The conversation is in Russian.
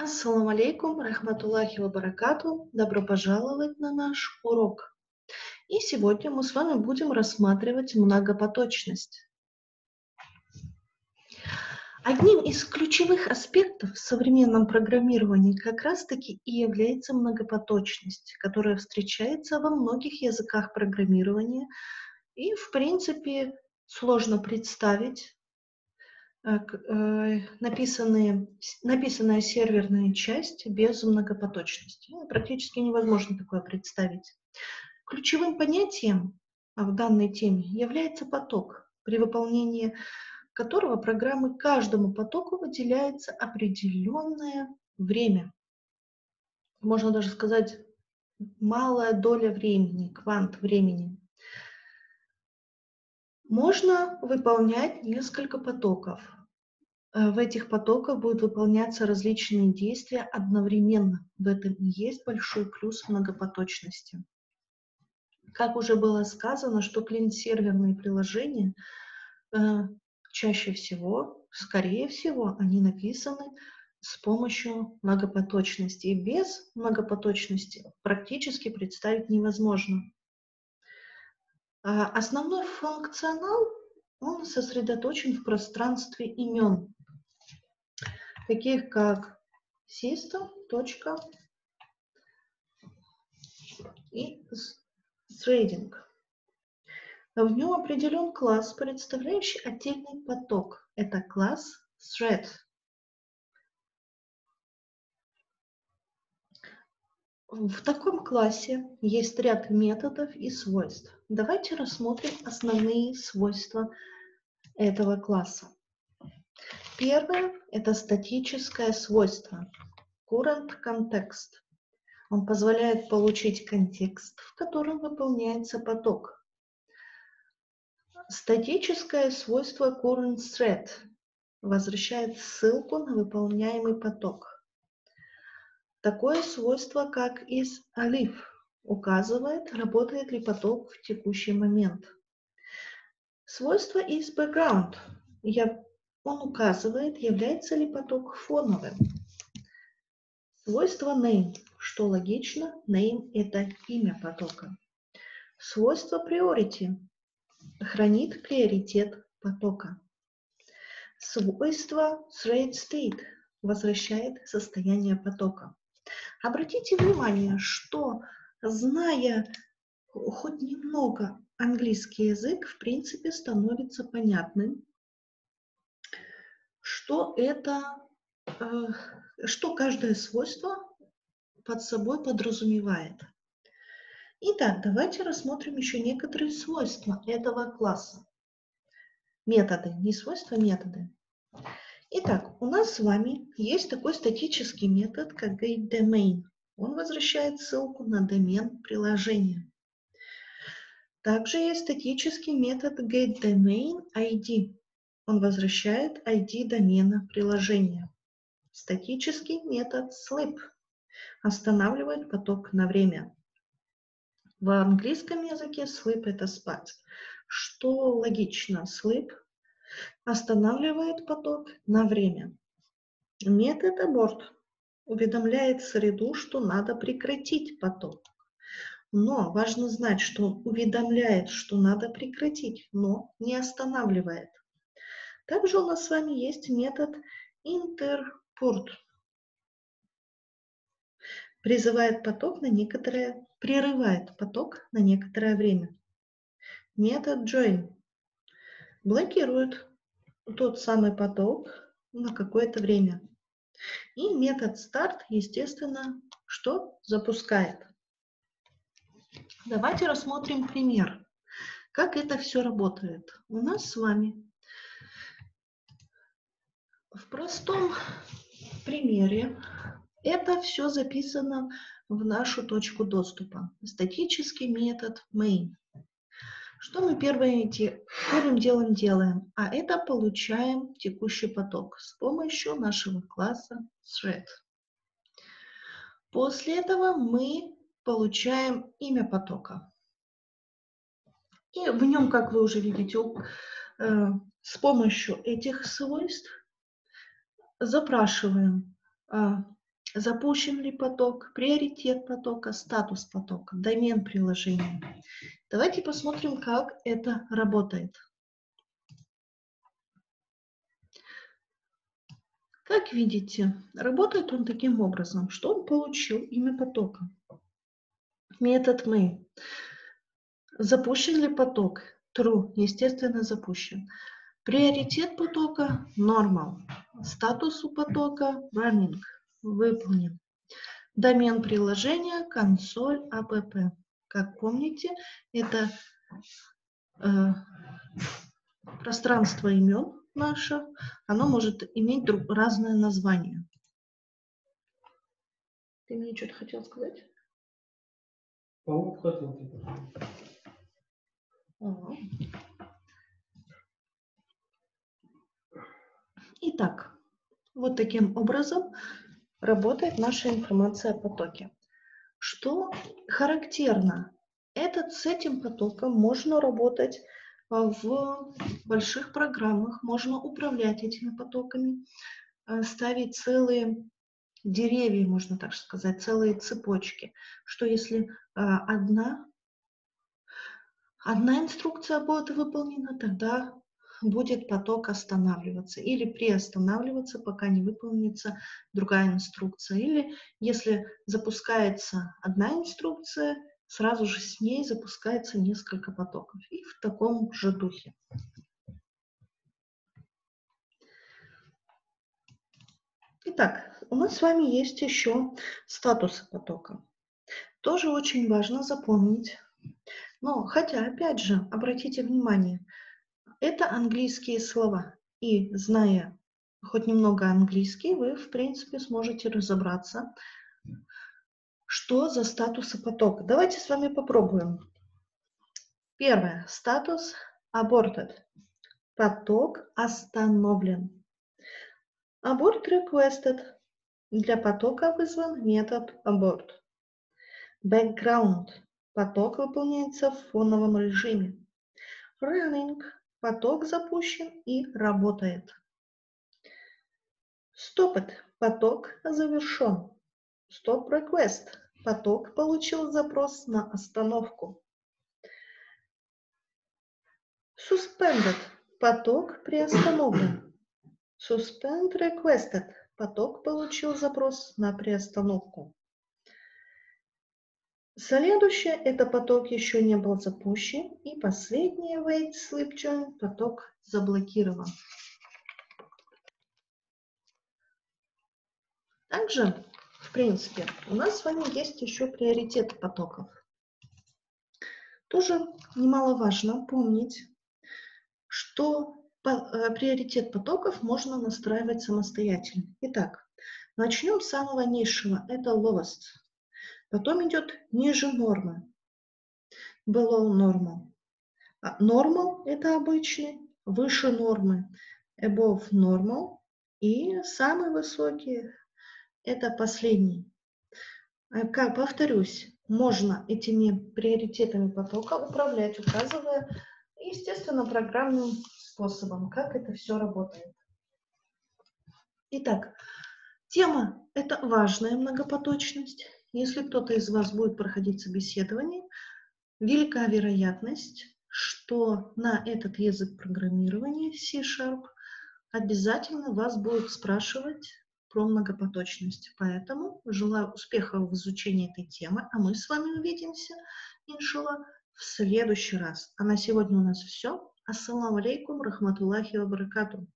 Ассаламу алейкум, рахматуллахи ва баракату. Добро пожаловать на наш урок. И сегодня мы с вами будем рассматривать многопоточность. Одним из ключевых аспектов в современном программировании как раз-таки и является многопоточность, которая встречается во многих языках программирования. И, в принципе, сложно представить написанные, написанная серверная часть без многопоточности. Ну, практически невозможно такое представить. Ключевым понятием а, в данной теме является поток, при выполнении которого программы каждому потоку выделяется определенное время. Можно даже сказать, малая доля времени, квант времени. Можно выполнять несколько потоков. Э, в этих потоках будут выполняться различные действия одновременно. В этом и есть большой плюс многопоточности. Как уже было сказано, что клиент-серверные приложения э, чаще всего, скорее всего, они написаны с помощью многопоточности. И без многопоточности практически представить невозможно. А основной функционал, он сосредоточен в пространстве имен таких как system, и threading. В нем определен класс, представляющий отдельный поток. Это класс thread. В таком классе есть ряд методов и свойств. Давайте рассмотрим основные свойства этого класса. Первое – это статическое свойство. Current context. Он позволяет получить контекст, в котором выполняется поток. Статическое свойство current thread возвращает ссылку на выполняемый поток. Такое свойство, как из alif, указывает, работает ли поток в текущий момент. Свойство из background я он указывает, является ли поток фоновым. Свойство name, что логично, name – это имя потока. Свойство priority хранит приоритет потока. Свойство thread state возвращает состояние потока. Обратите внимание, что зная хоть немного английский язык, в принципе, становится понятным, что это, э, что каждое свойство под собой подразумевает. Итак, давайте рассмотрим еще некоторые свойства этого класса. Методы, не свойства, методы. Итак, у нас с вами есть такой статический метод, как getDomain. Он возвращает ссылку на домен приложения. Также есть статический метод getDomainID. Он возвращает ID домена приложения. Статический метод sleep останавливает поток на время. В английском языке sleep – это спать. Что логично, sleep останавливает поток на время. Метод abort уведомляет среду, что надо прекратить поток. Но важно знать, что он уведомляет, что надо прекратить, но не останавливает. Также у нас с вами есть метод интерпорт. Призывает поток на некоторое, прерывает поток на некоторое время. Метод join блокирует тот самый поток на какое-то время. И метод start, естественно, что запускает. Давайте рассмотрим пример, как это все работает. У нас с вами в простом примере это все записано в нашу точку доступа. Статический метод main. Что мы первым, первым делом делаем? А это получаем текущий поток с помощью нашего класса thread. После этого мы получаем имя потока. И в нем, как вы уже видите, э, с помощью этих свойств запрашиваем а, запущен ли поток, приоритет потока, статус потока, домен приложения. Давайте посмотрим, как это работает. Как видите, работает он таким образом, что он получил имя потока. Метод main. Запущен ли поток? True, естественно, запущен. Приоритет потока – normal. Статус у потока – running, выполнен. Домен приложения – консоль app. Как помните, это э, пространство имен наше, оно может иметь друг, разное название. Ты мне что-то хотел сказать? Паук хотел. Ага. Итак, вот таким образом работает наша информация о потоке. Что характерно, этот, с этим потоком можно работать а, в больших программах, можно управлять этими потоками, а, ставить целые деревья, можно так сказать, целые цепочки, что если а, одна, одна инструкция будет выполнена, тогда будет поток останавливаться или приостанавливаться, пока не выполнится другая инструкция. Или если запускается одна инструкция, сразу же с ней запускается несколько потоков. И в таком же духе. Итак, у нас с вами есть еще статусы потока. Тоже очень важно запомнить. Но, хотя, опять же, обратите внимание – это английские слова. И зная хоть немного английский, вы, в принципе, сможете разобраться, что за статусы потока. Давайте с вами попробуем. Первое. Статус aborted. Поток остановлен. Abort requested. Для потока вызван метод abort. Background. Поток выполняется в фоновом режиме. Running Поток запущен и работает. Stopped. Поток завершен. Stop request. Поток получил запрос на остановку. Suspended. Поток приостановлен. Suspend requested. Поток получил запрос на приостановку. Следующее – это поток еще не был запущен. И последнее – wait sleep join – поток заблокирован. Также, в принципе, у нас с вами есть еще приоритет потоков. Тоже немаловажно помнить, что э, приоритет потоков можно настраивать самостоятельно. Итак, начнем с самого низшего. Это lowest. Потом идет ниже нормы. Below normal. А normal – это обычный, выше нормы. Above normal. И самый высокий – это последний. А как, повторюсь, можно этими приоритетами потока управлять, указывая, естественно, программным способом, как это все работает. Итак, тема – это важная многопоточность. Если кто-то из вас будет проходить собеседование, велика вероятность, что на этот язык программирования C-Sharp обязательно вас будут спрашивать про многопоточность. Поэтому желаю успехов в изучении этой темы, а мы с вами увидимся, иншалла, в следующий раз. А на сегодня у нас все. Ассаламу алейкум, рахматуллахи ва баракату.